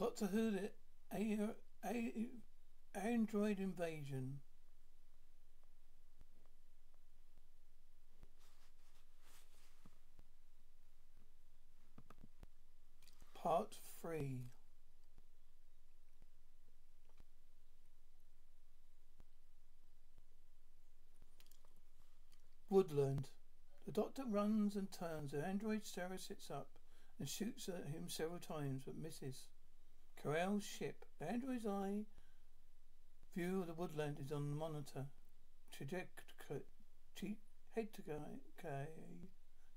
Doctor Who, the a- a- Android Invasion. Part 3 Woodland. The doctor runs and turns. The android Sarah sits up and shoots at him several times but misses. Corell's ship. The android's eye view of the woodland is on the monitor. Trajectory. Head to K.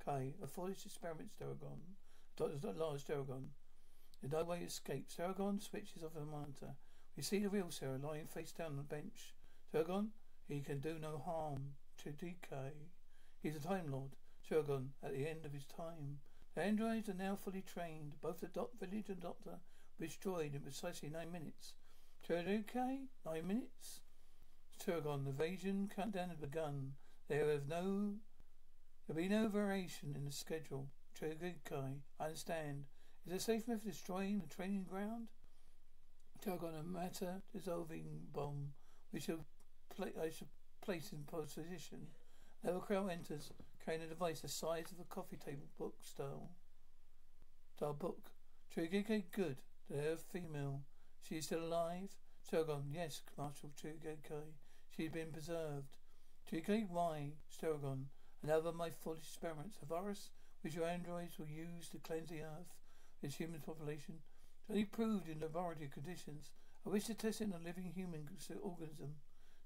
K. A foolish experiment, Styggron. Doctor's at large, Styggron. There's no way to escape. Styggron switches off the monitor. We see the real Sarah lying face down on the bench. Styggron, he can do no harm. Chedaki. He's a Time Lord. Shogun, at the end of his time. The androids are now fully trained. Both the dot village and doctor destroyed in precisely nine minutes. Chedaki, nine minutes? Shogun, the countdown has begun. There have no there'll be no variation in the schedule. Chidike, I understand. Is there a safe method of destroying the training ground? Shogun, a matter dissolving bomb. We shall pla- I shall place in position. Another crowd enters, carrying a device the size of a coffee table book style. Style book. Chugeke, good. They're female. She is still alive? Shogun, yes, Marshal Chugeke. She's been preserved. Chugeke, why? Shogun, another of my foolish experiments. A virus which your androids will use to cleanse the earth, its human population. Only proved in laboratory conditions. I wish to test it on a living human organism.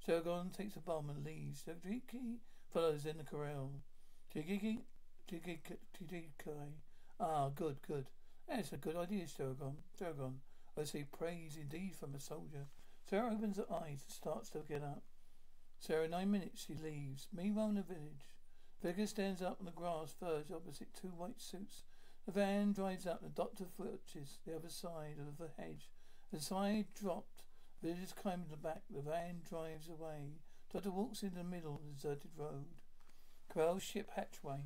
Shogun takes a bomb and leaves. Chugeke follows in the corral. Chigiki, Chigiki, Ah, good, good. That's a good idea, Shogun. Shogun. I see praise indeed from a soldier. Sarah opens her eyes and starts to get up. Sarah, nine minutes, she leaves. Meanwhile, in the village, figure stands up on the grass verge opposite two white suits. The van drives up. The doctor watches the other side of the hedge. The side dropped. Villagers climb the back. The van drives away. Doctor walks in the middle of the deserted road. Corral ship hatchway.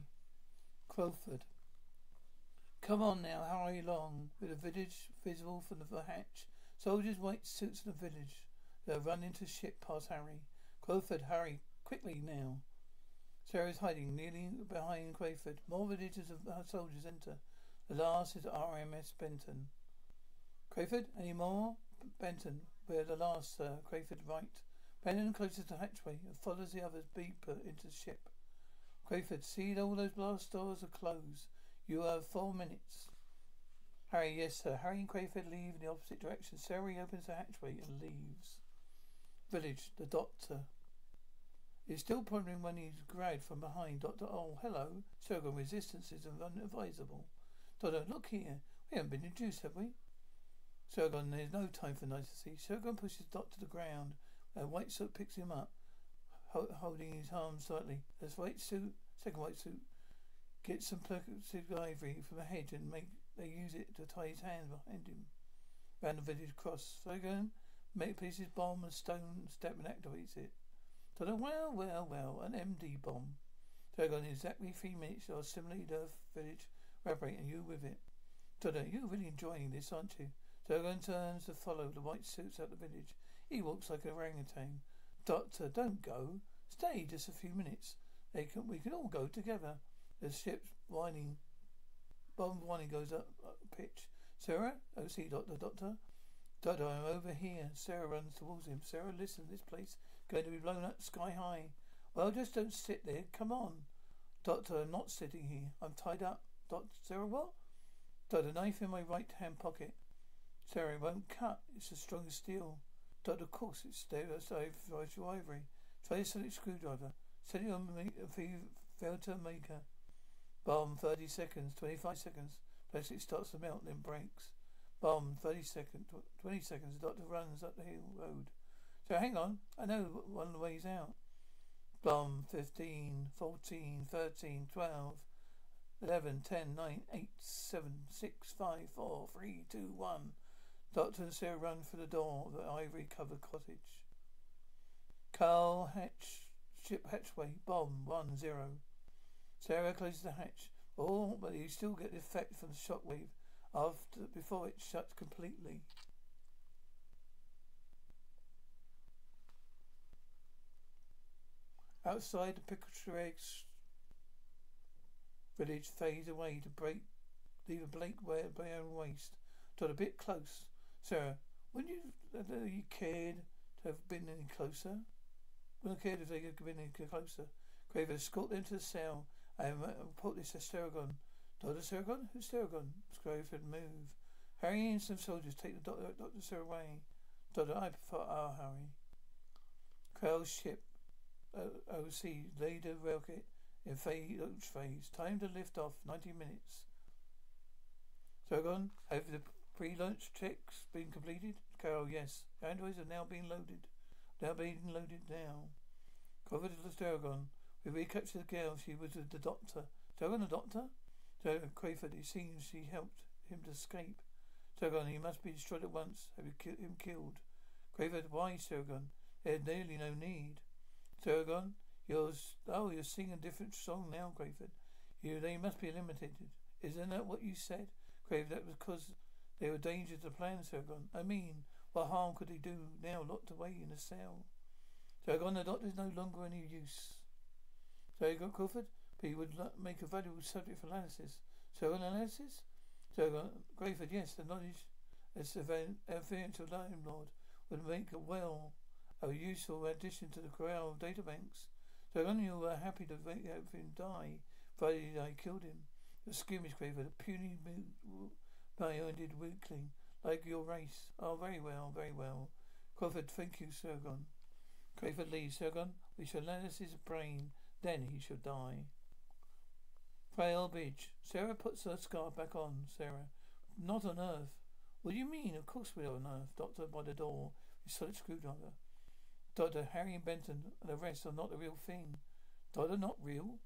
Crayford. Come on now, hurry along. With the village visible from the hatch. Soldiers, white suits in the village. They're run into ship past Harry. Crayford, hurry. Quickly now. Sarah's hiding, kneeling behind Crayford. More villagers of uh, soldiers enter. The last is RMS Benton. Crayford, any more? Benton, we're the last, sir. Crayford, right. Benton closes the hatchway and follows the others deeper into the ship. Crayford, see all those blast doors are closed. You have four minutes. Harry, yes, sir. Harry and Crayford leave in the opposite direction. Sarah opens the hatchway and leaves. Village, the doctor. Is still pondering when he's grabbed from behind. Doctor, oh, hello. Shogun, resistance is unadvisable. Doctor, look here. We haven't been introduced, have we? Shogun, there's no time for nicety. Shogun pushes Dot to the ground. A white suit picks him up, ho- holding his arm slightly. This white suit, second white suit, gets some plucked ivory from a hedge and make they use it to tie his hands behind him. Round the village cross. Shogun make places bomb and stone step and activates it. So Shogun, well, well, well, an MD bomb. Shogun, in exactly three minutes, you'll assimilate the village, evaporate, and you with it. Shogun, you're really enjoying this, aren't you? Shogun turns to follow the white suits out the village. He walks like an orangutan. Doctor, don't go. Stay just a few minutes. They can, we can all go together. The ship's whining. Bomb whining goes up, up pitch. Sarah? Oh, see, Doctor, Doctor. Doctor, I'm over here. Sarah runs towards him. Sarah, listen, this place going to be blown up sky high. Well, just don't sit there. Come on. Doctor, I'm not sitting here. I'm tied up. Doctor, Sarah, what? Doctor, knife in my right hand pocket. Sarah, won't cut. It's as strong as steel. Doctor, of course, it's steel. It's ivory. Try a sonic screwdriver. Set it on me, a filter maker. Bomb, 30 seconds, 25 seconds. Plastic starts to melt, then breaks. Bomb, 30 seconds, 20 seconds. The doctor runs up the hill road. So hang on. I know one of the ways out. Bomb, 15, 14, 13, 12, 11, 10, 9, 8, 7, 6, 5, 4, 3, 2, 1. Doctor and Sarah run for the door of the ivory covered cottage. Carl hatch, ship hatchway, bomb, 1, 0. Sarah closes the hatch. Oh, but you still get the effect from the shockwave. after before it shuts completely. Outside the picturesque village fades away to break leave a Blake bare waste. Got a bit close. Sarah, wouldn't you have you cared to have been any closer? Wouldn't have cared if they had been any closer. Craven, escort them to the cell. I have put this Asteragon. Dr. Asteragon? Who's Asteragon? Craven, move. Harry and some soldiers take the doctor, Dr. Sir away. Doctor, I prefer our Harry. Kraal's ship uh, OC Leader rocket in phase, launch phase. Time to lift off. 90 minutes. Sargon, have the pre-launch checks been completed? Carol, yes. Androids are now being loaded. Now being loaded now. Covered to the Sargon. We recaptured the girl. She was with the doctor. Sargon, the doctor? Sargon, Crayford, it seems she helped him to escape. Sargon, he must be destroyed at once. Have you ki- him killed? Crayford, why, Sargon? There's nearly no need. Sargon, you're oh, you're singing a different song now, Crayford. You they must be limited. Isn't that what you said? Crayford, that was because they were dangerous to the plan, Sargon. I mean, what harm could he do now locked away in a cell? Sargon, the doctor's no longer any use. Sargon Crayford, but he would make a valuable subject for analysis. Sargon analysis? Sargon uh, Crayford, yes, the knowledge as evidential landlord would make a well a useful addition to the corral databanks. So when you were happy to make him die, Friday I killed him. The skirmish craver, the puny ended weakling, like your race. Oh, very well, very well. Crayford, thank you, Sargon. Crayford leaves. Sargon, we shall analyze his brain, then he shall die. Frail Bridge. Sarah puts her scarf back on. Sarah. Not on Earth. What do you mean? Of course we're on Earth. Doctor by the door. His solid screwdriver. Doctor, Harry and Benton and the rest are not the real thing. Doctor, not real?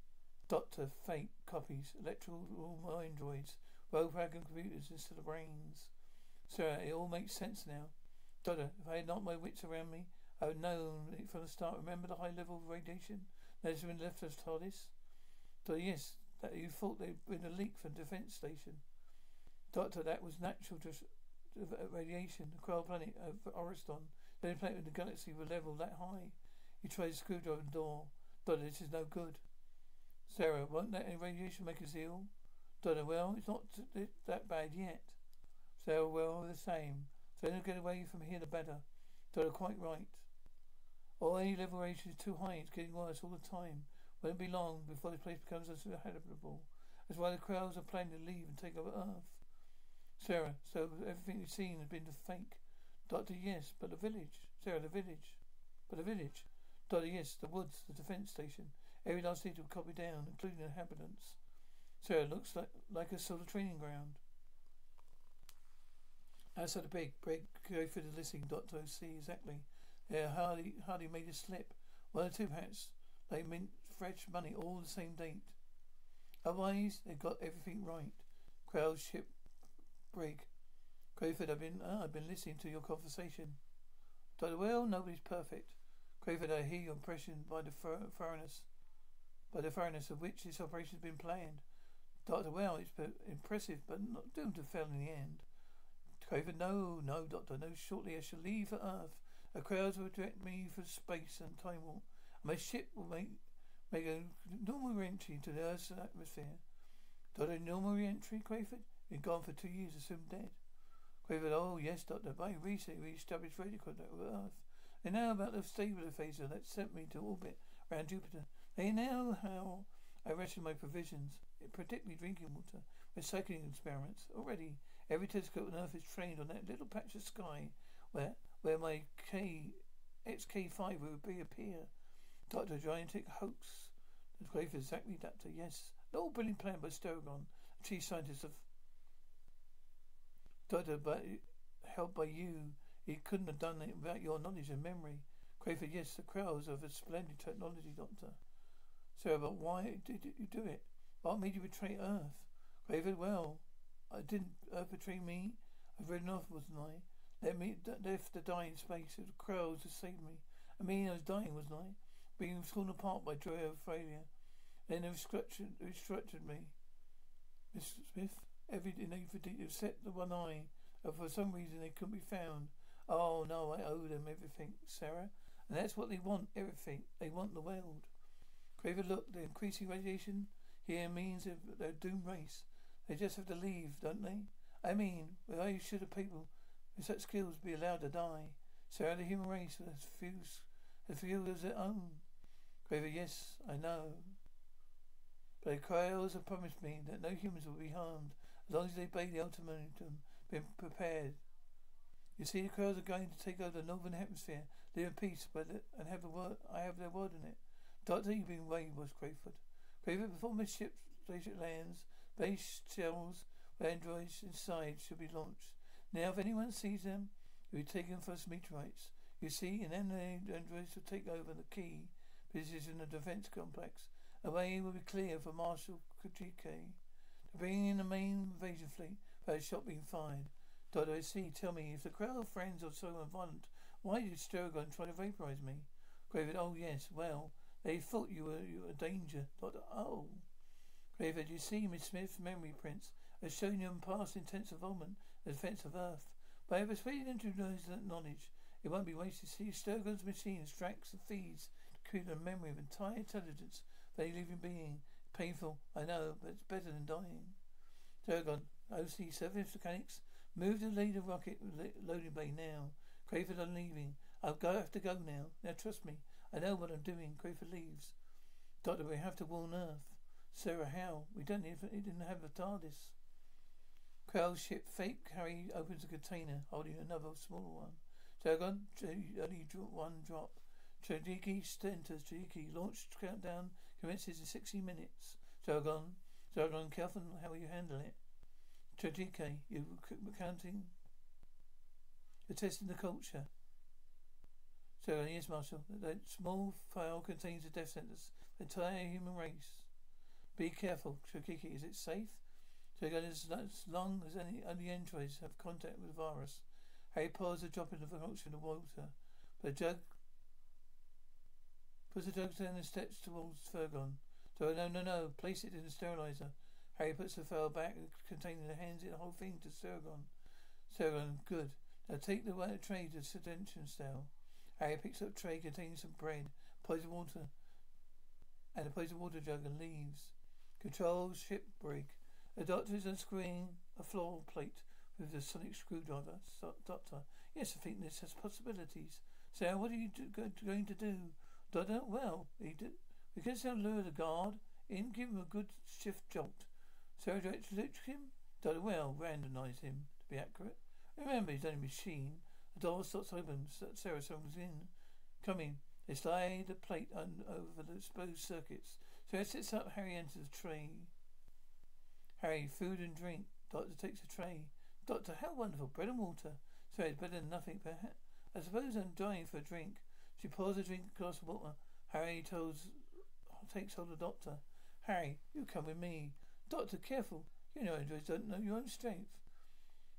Doctor, fake copies, electrical androids, well-programmed computers instead of brains. Sarah, it all makes sense now. Doctor, if I had not my wits around me, I would have known from the start. Remember the high level of radiation been left us TARDIS? Doctor, yes, that you thought there'd been a leak from defence station. Doctor, that was natural to uh, radiation. The Kraal planet of Oriston the only planet in the galaxy were level that high. He tried to screwdriver the door. But this is no good. Sarah, won't that radiation make us ill? Donna, well, it's not that bad yet. Sarah, well, the same. So the get away from here, the better. Donna, quite right. Or any level radiation is too high. It's getting worse all the time. Won't be long before this place becomes uninhabitable. That's why the crowds are planning to leave and take over Earth. Sarah, so everything you've seen has been a fake. Doctor, yes, but the village. Sarah, the village. But the village. Doctor, yes, the woods, the defence station. Every last detail copied down, including the inhabitants. Sarah, looks like, like a sort of training ground. Outside the big, break, go for the listening, Doctor see exactly. Yeah, hardly, hardly made a slip. One or two hats. They mint fresh money, all the same date. Otherwise, they got everything right. Crowd ship brig. Crayford, I've been uh, I've been listening to your conversation. Doctor, well, nobody's perfect. Crayford, I hear your impression by the thoroughness, by the thoroughness of which this operation has been planned. Doctor, well, it's impressive, but not doomed to fail in the end. Crayford, no, no, Doctor, no. Shortly I shall leave for Earth. A crowds will direct me for space and time will. My ship will make make a normal re-entry into the Earth's atmosphere. Doctor, a normal re-entry, Crayford? Been gone for two years, assumed dead. Quavered, oh yes, Doctor, by recently we established radio contact with Earth. They know about the stabilizer that sent me to orbit around Jupiter. They know how I ration my provisions, particularly drinking water, with cycling experiments. Already, every telescope on Earth is trained on that little patch of sky where where my K XK5 will reappear. Doctor, gigantic hoax. The grave exactly, Doctor, yes. The all brilliant plan by Styggron, chief scientist of Doctor, but helped by you, he couldn't have done it without your knowledge and memory. Crayford, yes, the crowds of a splendid technology, Doctor. Sarah, but why did you do it? What made you betray Earth? Crayford, well, I didn't Earth betray me. I've ridden off, wasn't I? Let me left the dying in space. The crowds to save me. I mean, I was dying, wasn't I? Being torn apart by joy of failure. Then they restructured, restructured me. Mr. Smith? everything they except the one eye. But for some reason they couldn't be found. Oh no, I owe them everything, Sarah. And that's what they want, everything. They want the world. Craven look, the increasing radiation here means they're doomed race. They just have to leave, don't they? I mean, why should a people with such skills be allowed to die? Sarah, the human race has few, has few as their own. Craven, yes, I know. But the Kraals have promised me that no humans will be harmed as long as they obey the ultimatum been prepared. You see, the Kraals are going to take over the northern hemisphere, live in peace, but and have a word. I have their word in it. Doctor, you've been way was Crayford. Crayford, before my ship spaceship lands, base shells with androids inside should be launched. Now, if anyone sees them, you'll be taken for meteorites. You see, and then the androids will take over the key position of the defense complex. A way will be clear for Marshal Kajike to bring in the main invasion fleet without a shot being fired. I see. Tell me, if the crowd of friends are so violent, why did Styggron try to vaporize me? Gravid, oh yes, well, they thought you were, you were a danger. Doctor, oh. Gravid, you see, Miss Smith's memory prints have shown you in past intense involvement in the defense of Earth. But I have persuaded them to use that knowledge. It won't be wasted. See, Styggron's machine extracts and feeds to create a memory of entire intelligence of any living being. Painful, I know, but it's better than dying. Sturgon, OC service mechanics, move the leader rocket loading bay now. Crayford, I'm leaving. Go, have to go now. Now trust me. I know what I'm doing. Crayford leaves. Doctor, we have to warn Earth. Sarah, how? We don't even, didn't have a TARDIS. Crow's ship fake Harry opens a container holding another smaller one. Sargon, only one drop. Trajiki enters. Trajiki launch countdown commences in 60 minutes. Sargon, Sargon, careful how will you handle it. Trajiki, you counting? You're testing the culture. Sargon, yes, Marshal. That small file contains the death sentence. The entire human race. Be careful, Trajiki. Is it safe? Sargon, as long as any only androids have contact with the virus. Harry pours a drop of the in the water. The jug puts the jug down the steps towards Fergon. So no, no, no. Place it in the sterilizer. Harry puts the file back containing the hands it the whole thing to Sargon. Sargon, good. Now take the tray to Sedention style. Harry picks up tray containing some bread, poison water, and a poison water jug and leaves. Control ship brig. The doctor is unscrewing a floor plate with a sonic screwdriver. So, doctor, yes, I think this has possibilities. Sarah, what are you do, go, going to do? Doctor, well, he did, we can sound lure the guard in, give him a good shift jolt. Sarah, electric him? Doctor, well, randomize him, to be accurate. Remember, he's only a machine. The door stops open. Sarah comes in. Coming. They slide the plate un- over the exposed circuits. Sarah sits up. Harry enters the tray. Harry, food and drink. Doctor takes a tray. Doctor, how wonderful. Bread and water. Sarah, it's better than nothing, perhaps. I suppose I'm dying for a drink. She pours a drink glass of water. Harry tells, takes hold of the doctor. Harry, you come with me. Doctor, careful. You know androids don't know your own strength.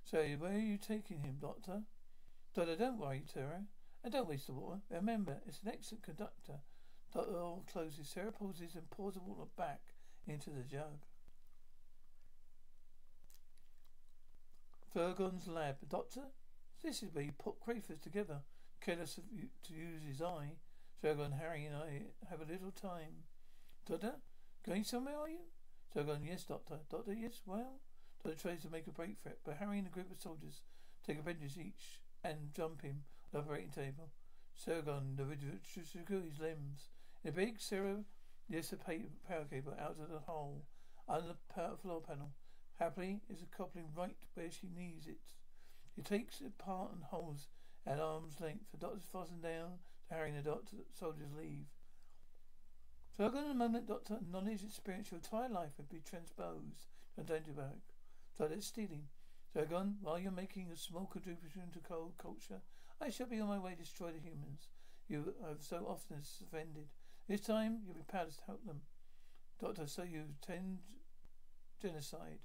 So, where are you taking him, Doctor? Doctor, don't worry, Sarah. And don't waste the water. Remember, it's an excellent conductor. Doctor closes. Sarah pauses and pours the water back into the jug. Fergon's lab. Doctor, this is where you put Crayford together. Careless of you to use his eye. Fergon, Harry and I have a little time. Doctor, going somewhere, are you? Fergon, yes, Doctor. Doctor, yes, well? Doctor tries to make a break for it, but Harry and a group of soldiers take advantage each and jump him on the operating table. Sargon, the secure his limbs. In a big serum, lifts a power cable out of the hole under the power floor panel. Happily is a coupling right where she needs it. He takes it apart and holds at arm's length. The doctor's fastened down Harry and the doctor soldiers leave. Sargon, in a moment, Doctor, knowledge, experience, your entire life would be transposed to Identibac. So that's stealing. Sargon, while you're making a small contribution to cold culture, I shall be on my way to destroy the humans you have so often offended. This time you'll be powerless to help them. Doctor, so you tend genocide.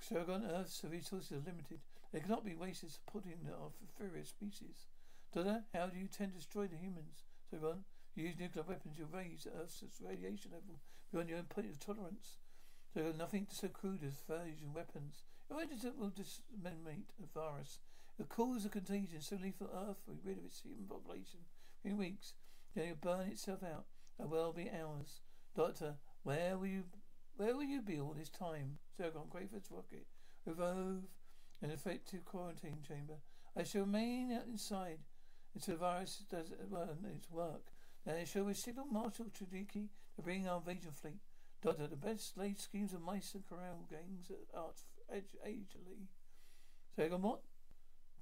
Sargon, Earth's resources are limited. They cannot be wasted supporting the inferior species. Doctor, how do you tend to destroy the humans? Sargon, you use nuclear weapons, you raise Earth's radiation level beyond your own point of tolerance. So nothing so crude as fusion weapons. Your It will disseminate a virus. The cause of contagion so lethal Earth will be rid of its human population in weeks. Then it'll burn itself out. It will be hours. Doctor, where will you where will you be all this time? Sargon Crayford's rocket. Revolve an effective quarantine chamber. I shall remain inside until the virus does its work. Then I shall signal Marshal Trudicki to bring our invasion fleet. Doctor, the best laid schemes of mice and corral gangs Arts agilely. Sargon, what?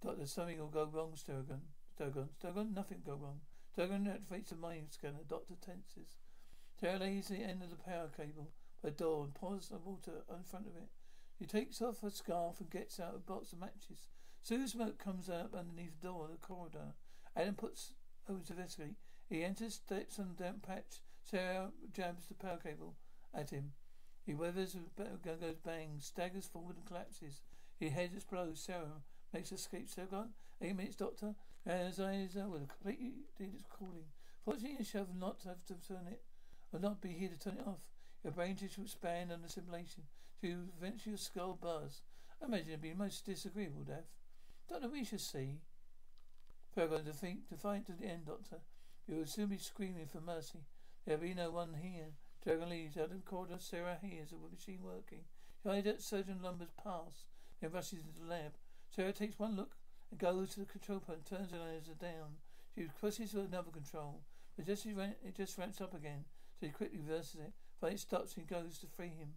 Doctor, something will go wrong, Sturgeon. Sturgeon, Sturgeon, nothing go wrong. Sturgeon activates the mind scanner. Doctor tenses. Sarah lays the end of the power cable the door and pours the water in front of it. He takes off her scarf and gets out a box of matches. Soon smoke comes out underneath the door of the corridor. Adam puts over to investigate. He enters, steps on the damp patch. Sarah jabs the power cable at him. He weathers, goes bang, staggers forward and collapses. He heads his head explodes. Sarah makes escape. Sarah gone. Eight minutes, doctor. And his eyes are with a completely dangerous calling. Fortunately, you shall not have to turn it, or not be here to turn it off. Your brain tissue expand under simulation to eventually your skull buzz. I imagine it'd be most disagreeable death. Doctor, we shall see. Paragon to think to fight to the end, Doctor. You will soon be screaming for mercy. There'll be no one here. Dragon leaves out of the corridor. Sarah hears the machine working. She hides at Surgeon Lumber's pass, then rushes into the lab. Sarah takes one look and goes to the control panel, turns her eyes down. She presses another control, but just it just ramps up again, so she quickly reverses it. But it stops and goes to free him.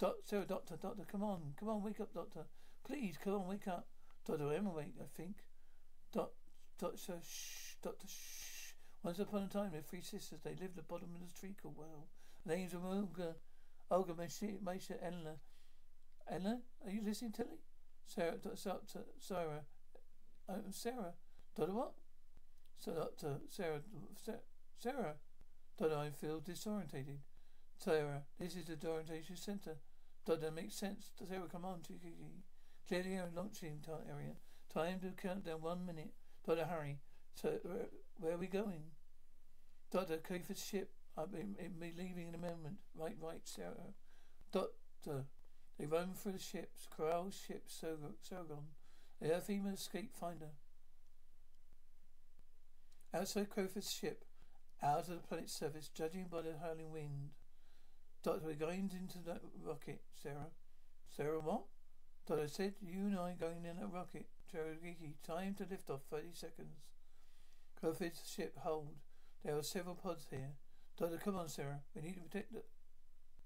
Doc, Sarah, doctor, doctor, come on, come on, wake up, doctor. Please, come on, wake up. Doctor, I'm awake, I think. Doc, doctor, shh, doctor, shh. Once upon a time, there were three sisters. They lived at the bottom of the treacle well. The names were Olga, Olga, Misha, Eleanor. Eleanor, are you listening, Tilly? Sarah, doctor, Sarah, I'm oh, Sarah. Doctor, what? So, doctor, Sarah, Sarah. Doctor, I feel disorientated. Sarah, this is the orientation center. Does that make sense? Sarah, come on, Chikiki. Clear the launching area. Time to count down one minute. Doctor, hurry. So, where, where are we going? Doctor, Crayford's ship. I'll be, be leaving in a moment. Right, right, Sarah. Uh, doctor, they run through the ships. Corral's ship, Sargon. They are female escape finder. Outside Crayford's ship, out of the planet's surface, judging by the howling wind. Doctor, we're going into that rocket, Sarah. Sarah, what? Doctor said you and I going in a rocket. Cherokee, time to lift off, 30 seconds. Crayford's ship, hold. There are several pods here. Doctor, come on, Sarah. We need to protect the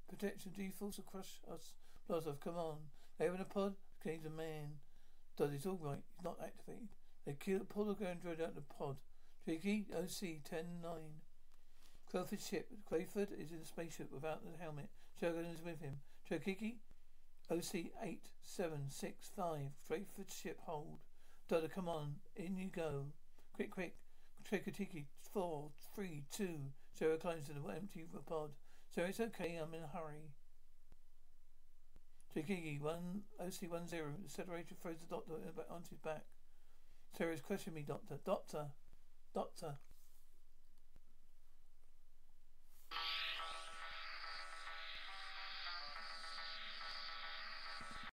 protection defaults will crush us. Blazov, come on. They have in a pod, Clean's a man. Doctor, it's all right. He's not activated. They kill, pull the android out of the pod. Tricky, OC 10-9. Crayford ship. Crayford is in a spaceship without the helmet. Shogun is with him. Chokiki, OC 8765. Crayford ship hold. Dodo, come on. In you go. Quick, quick. Chokotiki, four, three, two. Sarah climbs to the empty pod. So it's okay, I'm in a hurry. Chokiki, one, OC 10. The accelerator throws the doctor uh, onto his back. Sarah's questioning me, doctor. Doctor. Doctor.